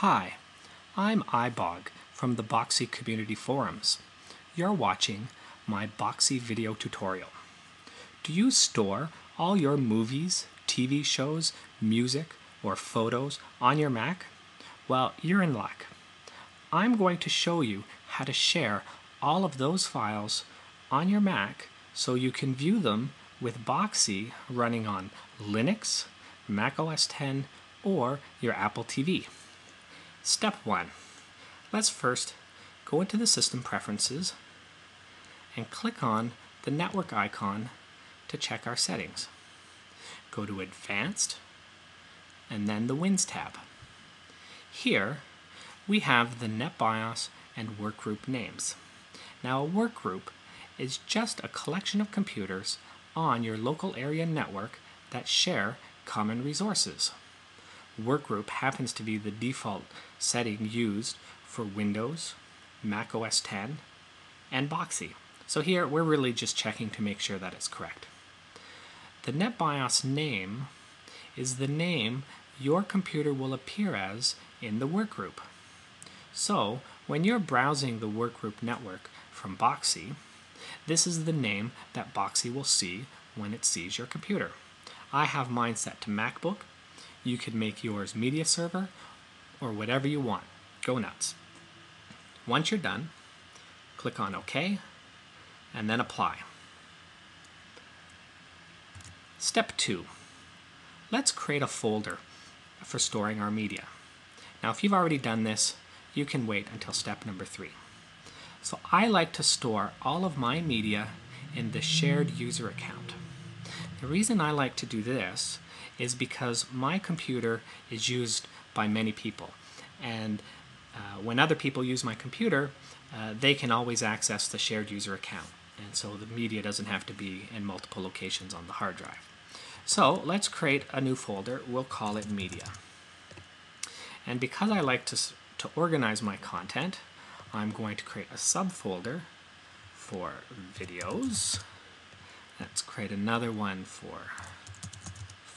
Hi, I'm iBog from the Boxee Community Forums. You're watching my Boxee video tutorial. Do you store all your movies, TV shows, music, or photos on your Mac? Well, you're in luck. I'm going to show you how to share all of those files on your Mac so you can view them with Boxee running on Linux, Mac OS X, or your Apple TV. Step 1. Let's first go into the System Preferences and click on the network icon to check our settings. Go to Advanced and then the WINS tab. Here we have the NetBIOS and workgroup names. Now a workgroup is just a collection of computers on your local area network that share common resources. Workgroup happens to be the default setting used for Windows, Mac OS X, and Boxee. So here we're really just checking to make sure that it's correct. The NetBIOS name is the name your computer will appear as in the workgroup. So when you're browsing the workgroup network from Boxee, this is the name that Boxee will see when it sees your computer. I have mine set to MacBook. You could make yours media server or whatever you want. Go nuts. Once you're done, click on OK and then apply. Step 2. Let's create a folder for storing our media. Now if you've already done this, you can wait until step number 3. So I like to store all of my media in the shared user account. The reason I like to do this is because my computer is used by many people. And uh, when other people use my computer, uh, they can always access the shared user account. And so the media doesn't have to be in multiple locations on the hard drive. So let's create a new folder. We'll call it media. And because I like to, to organize my content, I'm going to create a subfolder for videos. Let's create another one for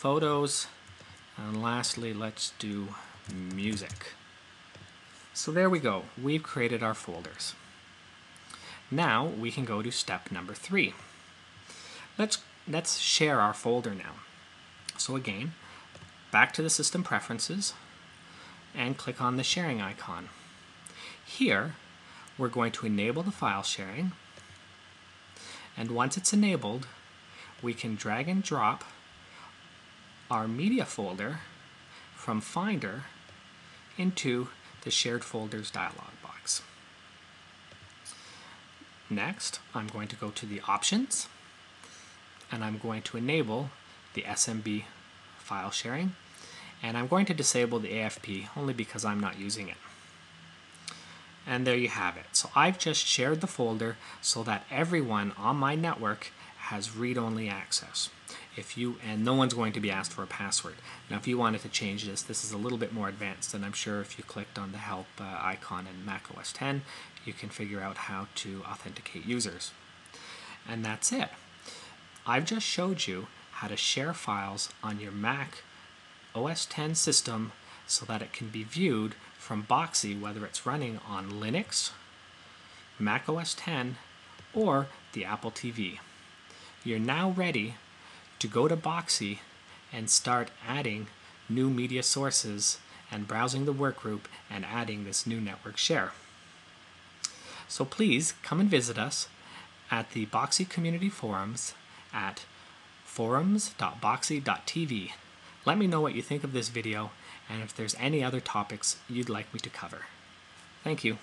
photos. And lastly, let's do music. So there we go. We've created our folders. Now we can go to step number three. Let's, let's share our folder now. So again, back to the system preferences and click on the sharing icon. Here, we're going to enable the file sharing. And once it's enabled, we can drag and drop our media folder from Finder into the Shared Folders dialog box. Next, I'm going to go to the Options, and I'm going to enable the SMB file sharing, and I'm going to disable the AFP only because I'm not using it. And there you have it. So I've just shared the folder so that everyone on my network has read-only access. If you and no one's going to be asked for a password. Now if you wanted to change this, this is a little bit more advanced and I'm sure if you clicked on the help uh, icon in Mac OS X, you can figure out how to authenticate users. And that's it. I've just showed you how to share files on your Mac OS X system so that it can be viewed from Boxee, whether it's running on Linux, Mac OS X, or the Apple TV. You're now ready to go to Boxee and start adding new media sources and browsing the workgroup and adding this new network share. So please come and visit us at the Boxee Community Forums at forums.boxee.tv. Let me know what you think of this video and if there's any other topics you'd like me to cover. Thank you.